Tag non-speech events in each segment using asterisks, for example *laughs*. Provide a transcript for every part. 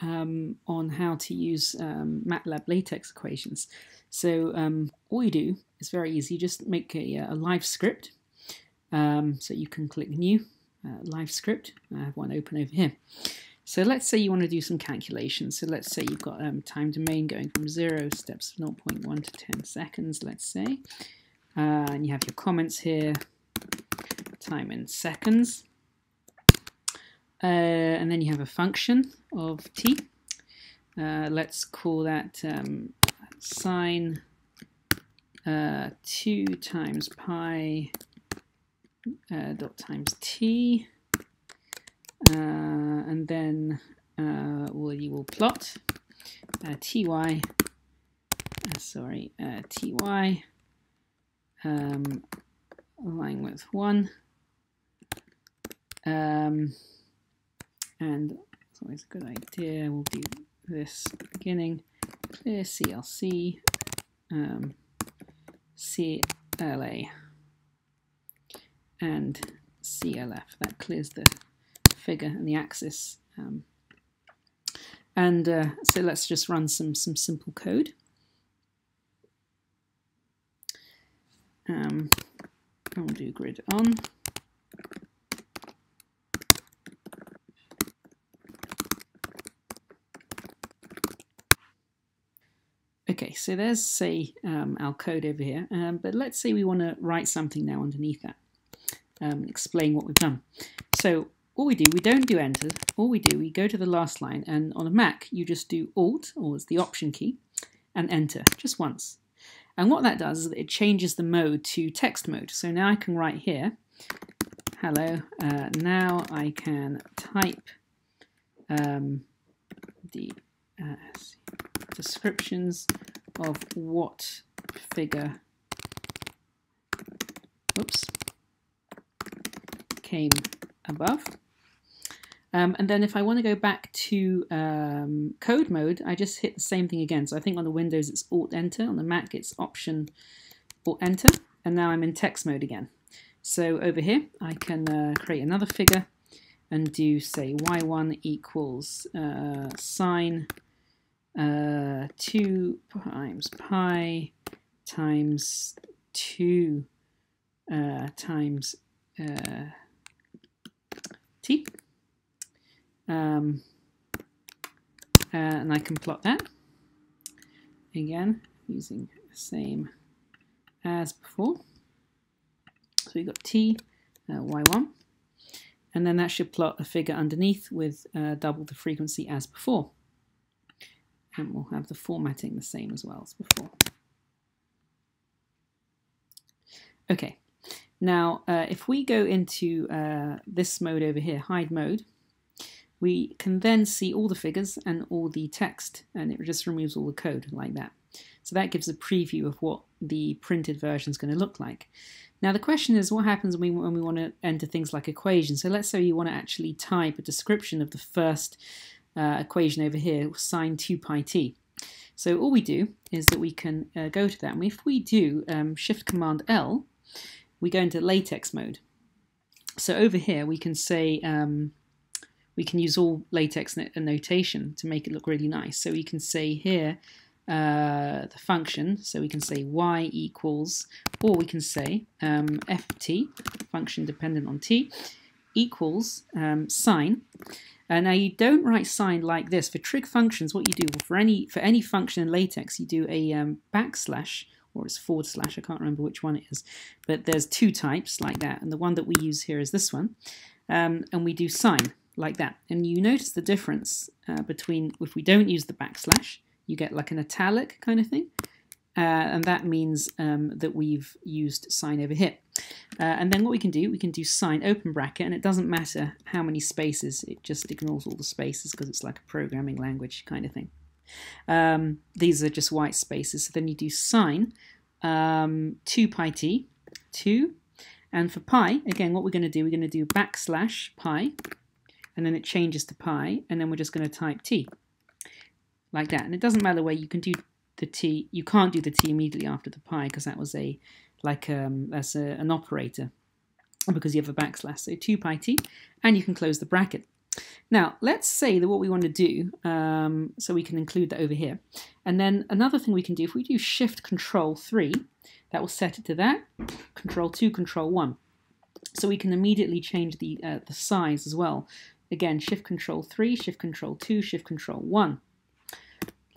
um, on how to use um, MATLAB latex equations. So um, all you do is very easy. You just make a, a live script. Um, so you can click New, uh, Live Script. I have one open over here. So let's say you want to do some calculations. So let's say you've got um, time domain going from 0 steps 0.1 to 10 seconds, let's say. Uh, and you have your comments here, time in seconds. Uh, and then you have a function of t. Uh, let's call that um, sine uh, 2 times pi uh, dot times t. Uh, and then uh, well, you will plot ty, sorry, ty um, line width 1. Um, and it's always a good idea. We'll do this beginning, clear CLC, um, CLA, and CLF. That clears the figure and the axis. Um, and uh, so let's just run some, some simple code. Um, I'll do grid on. Okay, so there's, say, um, our code over here, um, but let's say we want to write something now underneath that, um, explain what we've done. So all we do, we don't do enter, all we do, we go to the last line, and on a Mac, you just do Alt, or it's the Option key, and enter, just once. And what that does is that it changes the mode to text mode. So now I can write here, hello, uh, now I can type um, the uh, descriptions of what figure oops, came above. Um, and then if I want to go back to um, code mode, I just hit the same thing again. So I think on the Windows it's Alt Enter, on the Mac it's Option Alt Enter, and now I'm in text mode again. So over here I can uh, create another figure and do say y1 equals uh, sine uh, 2 times pi times 2 uh, times uh, t. Um, uh, and I can plot that again using the same as before. So we've got t, uh, y1, and then that should plot a figure underneath with double the frequency as before and we'll have the formatting the same as well as before. Okay, now uh, if we go into uh, this mode over here, hide mode, we can then see all the figures and all the text and it just removes all the code like that. So that gives a preview of what the printed version is going to look like. Now the question is what happens when we, when we want to enter things like equations. So let's say you want to actually type a description of the first uh, equation over here, sine 2 pi t. So all we do is that we can uh, go to that. And if we do um, Shift Command L, we go into latex mode. So over here we can say, um, we can use all latex notation to make it look really nice. So we can say here, uh, the function, so we can say y equals, or we can say um, ft, function dependent on t, equals um, sine, uh, now you don't write sine like this. For trig functions, what you do well, for any for any function in LaTeX, you do a um, backslash or it's forward slash. I can't remember which one it is, but there's two types like that, and the one that we use here is this one, um, and we do sine like that. And you notice the difference uh, between if we don't use the backslash, you get like an italic kind of thing, uh, and that means um, that we've used sine over here. Uh, and then what we can do, we can do sine open bracket, and it doesn't matter how many spaces, it just ignores all the spaces because it's like a programming language kind of thing. Um, these are just white spaces. So then you do sine um, 2 pi t, 2. And for pi, again, what we're going to do, we're going to do backslash pi, and then it changes to pi, and then we're just going to type t, like that. And it doesn't matter where you can do the t, you can't do the t immediately after the pi because that was a like um, as a, an operator because you have a backslash. So 2 pi t, and you can close the bracket. Now, let's say that what we want to do, um, so we can include that over here. And then another thing we can do, if we do Shift Control 3, that will set it to that, Control 2, Control 1. So we can immediately change the, uh, the size as well. Again, Shift Control 3, Shift Control 2, Shift Control 1.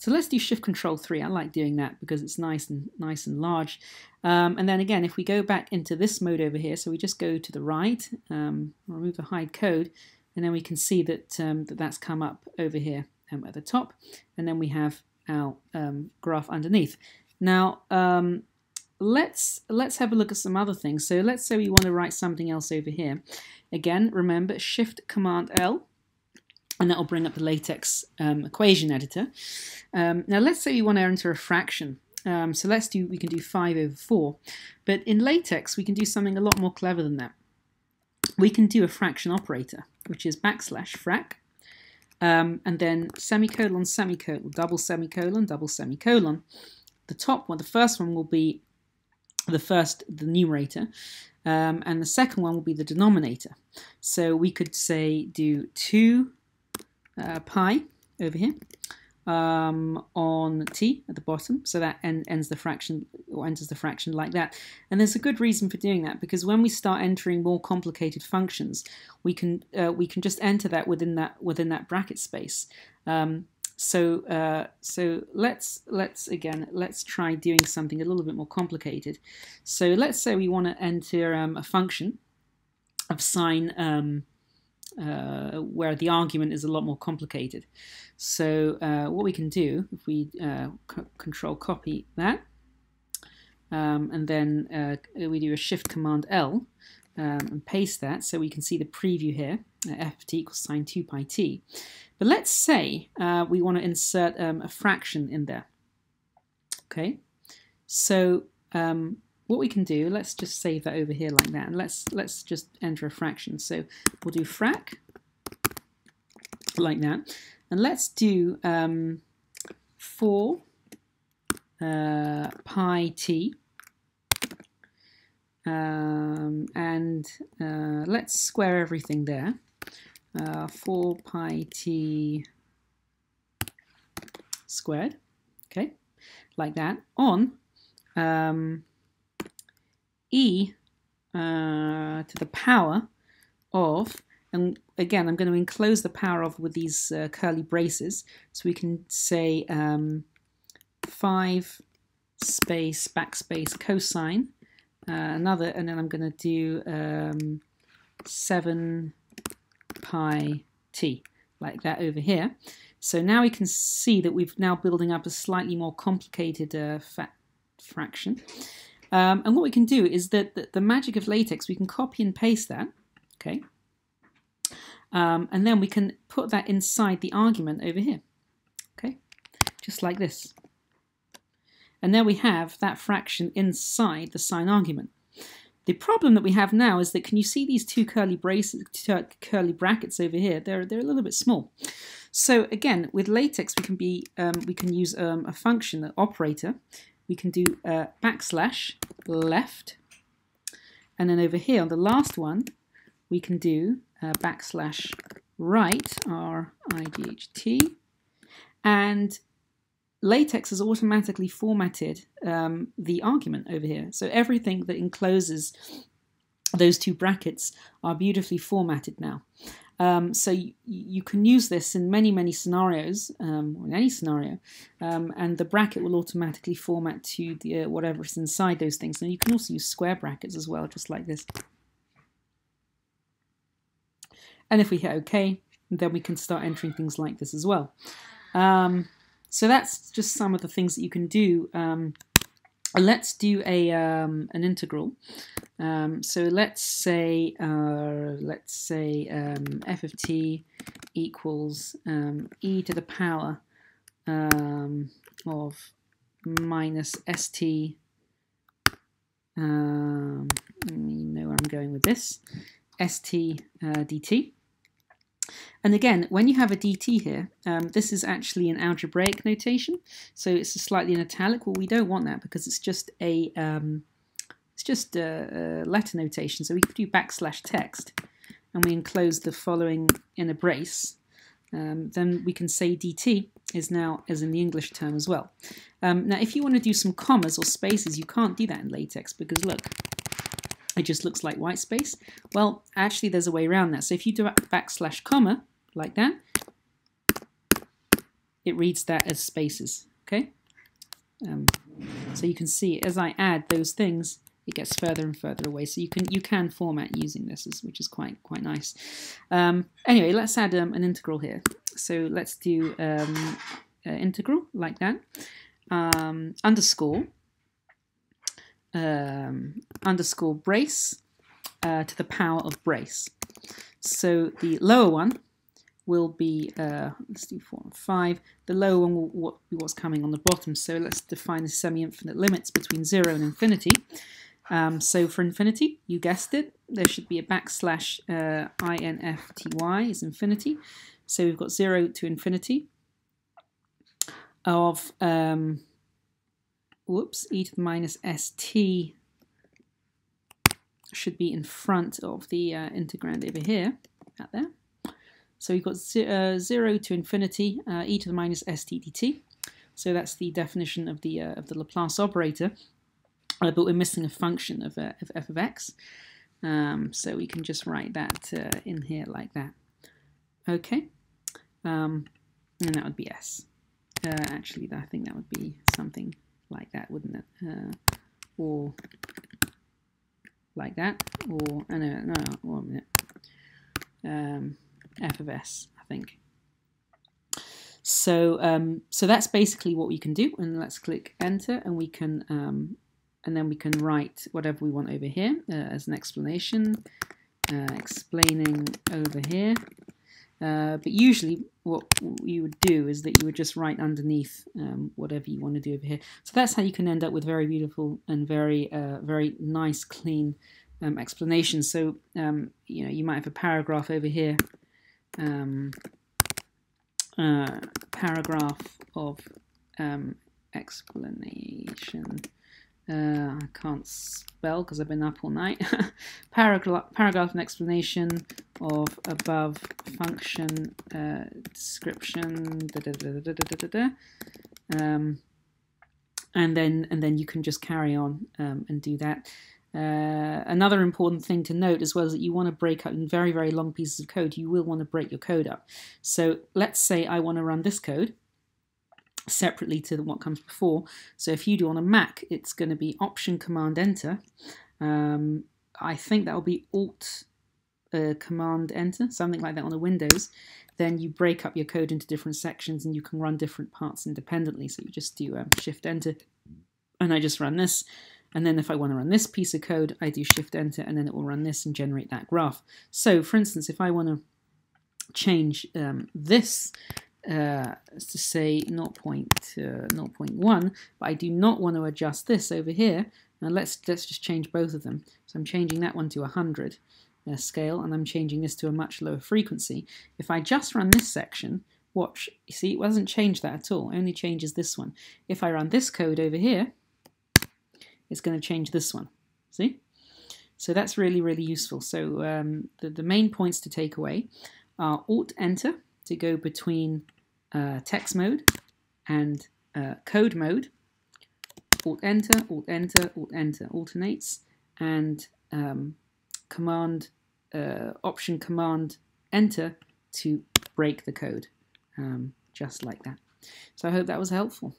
So let's do Shift Control 3. I like doing that because it's nice and nice and large. Um, and then again, if we go back into this mode over here, so we just go to the right, um, remove the hide code, and then we can see that, um, that that's come up over here um, at the top, and then we have our um, graph underneath. Now, um, let's let's have a look at some other things. So let's say we want to write something else over here. Again, remember Shift Command L, and that will bring up the LaTeX um, equation editor. Um, now let's say we want to enter a fraction. Um, so let's do we can do 5 over 4. But in LaTeX we can do something a lot more clever than that. We can do a fraction operator, which is backslash frac, um, and then semicolon, semicolon, double semicolon, double semicolon. The top one, the first one will be the first, the numerator, um, and the second one will be the denominator. So we could say do 2 uh, pi over here um, on t at the bottom, so that end, ends the fraction or enters the fraction like that. And there's a good reason for doing that because when we start entering more complicated functions, we can uh, we can just enter that within that within that bracket space. Um, so uh, so let's let's again let's try doing something a little bit more complicated. So let's say we want to enter um, a function of sine um, uh, where the argument is a lot more complicated. So uh, what we can do, if we uh, control copy that, um, and then uh, we do a shift command L um, and paste that so we can see the preview here, uh, f t equals sine 2 pi t. But let's say we want to insert um, a fraction in there. Okay, so um, what we can do, let's just save that over here like that, and let's let's just enter a fraction. So we'll do frac like that, and let's do um, 4 uh, pi t, um, and uh, let's square everything there. Uh, 4 pi t squared, okay, like that, on um, e uh, to the power of, and again, I'm going to enclose the power of with these uh, curly braces, so we can say um, 5 space backspace cosine, uh, another, and then I'm going to do um, 7 pi t, like that over here. So now we can see that we've now building up a slightly more complicated uh, fraction. Um, and what we can do is that the, the, magic of LaTeX, we can copy and paste that, okay? Um, and then we can put that inside the argument over here, okay? Just like this. And there we have that fraction inside the sine argument. The problem that we have now is that can you see these two curly braces, two curly brackets over here? They're they're a little bit small. So again, with LaTeX, we can be um, we can use um, a function, an operator, we can do uh, backslash left. And then over here on the last one, we can do uh, backslash right, R-I-G-H-T. And LaTeX has automatically formatted um, the argument over here. So everything that encloses those two brackets are beautifully formatted now. Um, so you, you, can use this in many, many scenarios, um, or in any scenario, um, and the bracket will automatically format to the, uh, whatever is inside those things. And you can also use square brackets as well, just like this. And if we hit OK, then we can start entering things like this as well. Um, so that's just some of the things that you can do um, let's do a um, an integral. Um, so let's say uh, let's say um, f of t equals um, e to the power um, of minus st. Um, you know where I'm going with this. st uh, dt. And again, when you have a dt here, um, this is actually an algebraic notation, so it's slightly in italic. Well, we don't want that because it's just a um, it's just a, a, letter notation. So we do backslash text, and we enclose the following in a brace, um, then we can say dt is now as in the English term as well. Um, now, if you want to do some commas or spaces, you can't do that in LaTeX because look, it just looks like white space. Well, actually, there's a way around that. So if you do backslash comma like that, it reads that as spaces. Okay. Um, so you can see as I add those things, it gets further and further away. So you can you can format using this, which is quite quite nice. Um, anyway, let's add um, an integral here. So let's do um, integral like that. Um, underscore um, underscore brace uh, to the power of brace. So the lower one will be, uh, let's do 4 and 5. The lower one will be what's coming on the bottom. So let's define the semi-infinite limits between 0 and infinity. Um, so for infinity, you guessed it, there should be a backslash uh, infty is infinity. So we've got 0 to infinity of, um, whoops, e to the minus st should be in front of the uh, integrand over here, out there. So we've got uh, 0 to infinity uh, e to the minus st dt. So that's the definition of the, uh, of the Laplace operator. Uh, but we're missing a function of, uh, of f of x. Um, so we can just write that uh, in here like that. Okay. Um, and that would be s. actually, I think that would be something like that, wouldn't it? or like that, or, oh, no, no, no, one minute. Um, f of s, I think. So, um, so that's basically what we can do. And let's click enter, and we can, um, and then we can write whatever we want over here uh, as an explanation, uh, explaining over here. Uh, but usually, what you would do is that you would just write underneath um, whatever you want to do over here. So that's how you can end up with very beautiful and very, uh, very nice, clean um, explanations. So um, you know, you might have a paragraph over here um, uh, paragraph of um, explanation. Uh, I can't spell because I've been up all night. *laughs* paragraph, paragraph and explanation of above function uh, description. Da, da, da, um, and then and then you can just carry on um, and do that. Uh, another important thing to note as well is that you want to break up in very, very long pieces of code. You will want to break your code up. So let's say I want to run this code separately to what comes before. So if you do on a Mac, it's going to be Option Command Enter. Um, I think that will be Alt uh, Command Enter, something like that on a Windows. Then you break up your code into different sections and you can run different parts independently. So you just do um, Shift Enter, and I just run this. And then if I want to run this piece of code, I do shift enter and then it will run this and generate that graph. So for instance, if I want to change um, this uh, to say 0, point, uh, 0.1, but I do not want to adjust this over here. Now let's, let's just change both of them. So I'm changing that one to 100 uh, scale and I'm changing this to a much lower frequency. If I just run this section, watch, you see it doesn't change that at all, it only changes this one. If I run this code over here, it's going to change this one. See? So that's really, really useful. So um, the, the main points to take away are Alt-Enter to go between uh, text mode and uh, code mode. Alt-Enter, Alt-Enter, Alt-Enter alternates, and um, Command, uh, Option Command Enter to break the code, um, just like that. So I hope that was helpful.